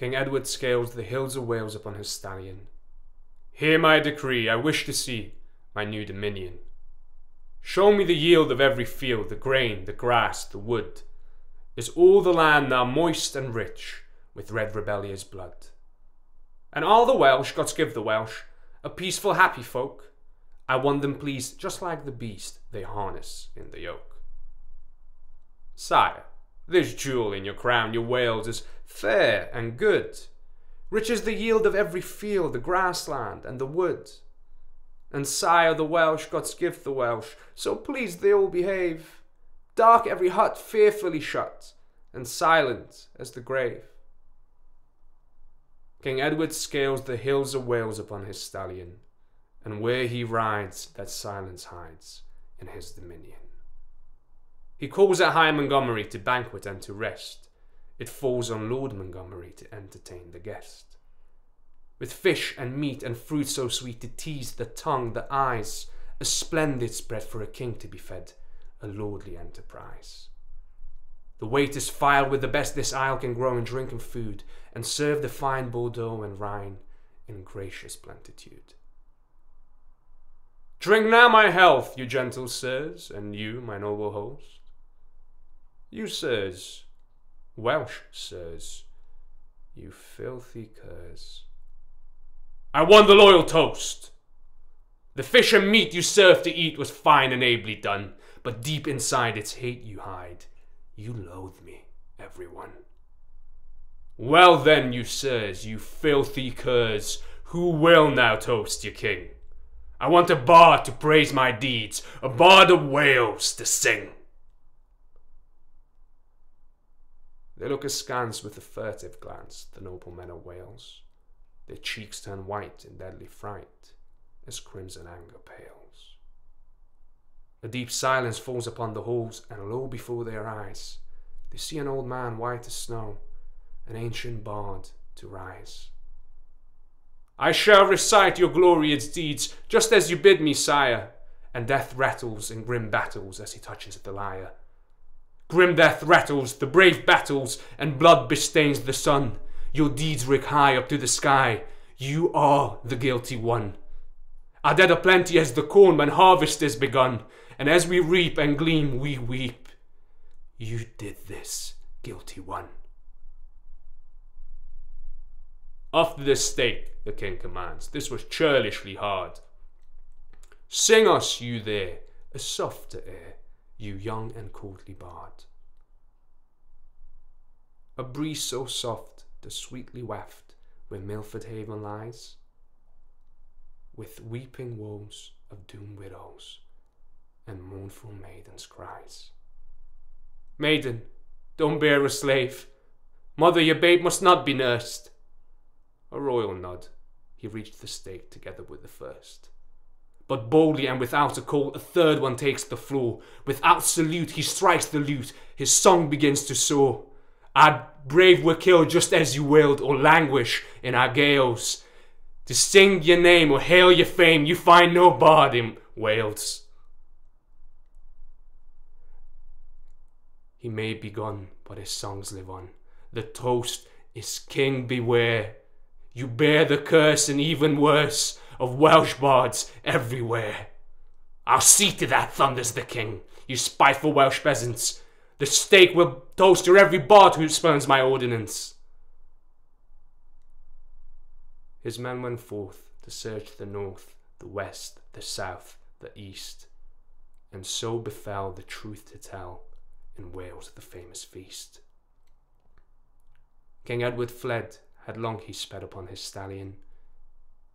King Edward scales the hills of Wales upon his stallion. Hear my decree, I wish to see my new dominion. Show me the yield of every field, the grain, the grass, the wood. Is all the land now moist and rich with red rebellious blood? And all the Welsh, God's give the Welsh, a peaceful, happy folk. I want them pleased, just like the beast they harness in the yoke. Sire, this jewel in your crown, your Wales, is fair and good. Rich is the yield of every field, the grassland, and the wood. And sire, the Welsh, God's gift the Welsh, so pleased they all behave. Dark every hut fearfully shut, and silent as the grave. King Edward scales the hills of Wales upon his stallion, and where he rides, that silence hides in his dominion. He calls at High Montgomery to banquet and to rest. It falls on Lord Montgomery to entertain the guest. With fish and meat and fruit so sweet to tease the tongue, the eyes, a splendid spread for a king to be fed, a lordly enterprise. The waiters file with the best this isle can grow in drink and food, and serve the fine Bordeaux and Rhine in gracious plenitude. Drink now my health, you gentle sirs, and you, my noble host. You sirs, Welsh sirs, you filthy curs. I won the loyal toast. The fish and meat you served to eat was fine and ably done, but deep inside its hate you hide. You loathe me, everyone. Well then, you sirs, you filthy curs, who will now toast your king? I want a bard to praise my deeds, a bard of Wales to sing. They look askance with a furtive glance, the noble men of Wales. Their cheeks turn white in deadly fright, as crimson anger pales. A deep silence falls upon the halls, and lo before their eyes, they see an old man white as snow, an ancient bard to rise. I shall recite your glorious deeds, just as you bid me, sire. And death rattles in grim battles as he touches the lyre. Grim death rattles the brave battles, and blood bestains the sun. Your deeds reek high up to the sky. You are the guilty one. Our dead are plenty as the corn when harvest is begun, and as we reap and glean, we weep. You did this, guilty one. After the stake, the king commands. This was churlishly hard. Sing us, you there, a softer air, you young and courtly bard. A breeze so soft does sweetly waft where Milford Haven lies, with weeping woes of doomed widows and mournful maidens' cries. Maiden, don't bear a slave. Mother, your babe must not be nursed. A royal nod, he reached the stake together with the first. But boldly and without a call, a third one takes the floor. Without salute, he strikes the lute. His song begins to soar. Our brave were killed just as you willed, or languish in our gales. To sing your name or hail your fame, you find no bard in Wales. He may be gone, but his songs live on. The toast is King Beware. You bear the curse, and even worse, of Welsh bards everywhere. I'll see to that, thunders the king, you spiteful Welsh peasants. The stake will toast to every bard who spurns my ordinance. His men went forth to search the north, the west, the south, the east, and so befell the truth to tell in Wales the famous feast. King Edward fled, headlong he sped upon his stallion,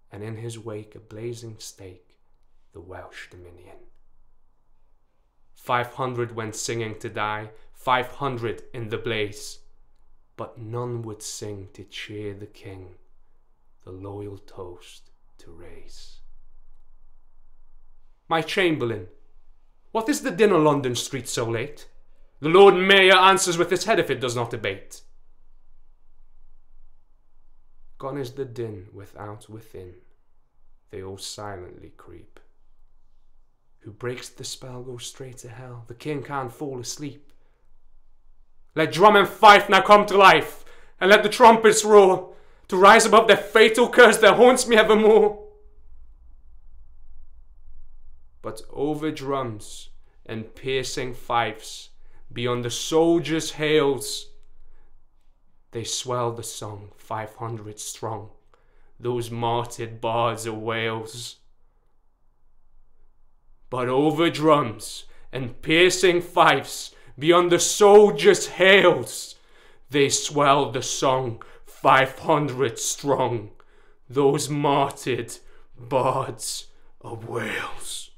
and in his wake a blazing stake, the Welsh dominion. Five hundred went singing to die, five hundred in the blaze, but none would sing to cheer the king, the loyal toast to raise. My chamberlain, what is the din on London street so late? The Lord Mayor answers with his head if it does not abate. Gone is the din without within, they all silently creep. Who breaks the spell goes straight to hell, the king can't fall asleep. Let drum and fife now come to life, and let the trumpets roar, to rise above the fatal curse that haunts me evermore. But over drums and piercing fifes, beyond the soldiers' hails, they swell the song five hundred strong, those martyred bards of Wales. But over drums and piercing fifes, beyond the soldiers' hails, they swell the song five hundred strong, those martyred bards of Wales.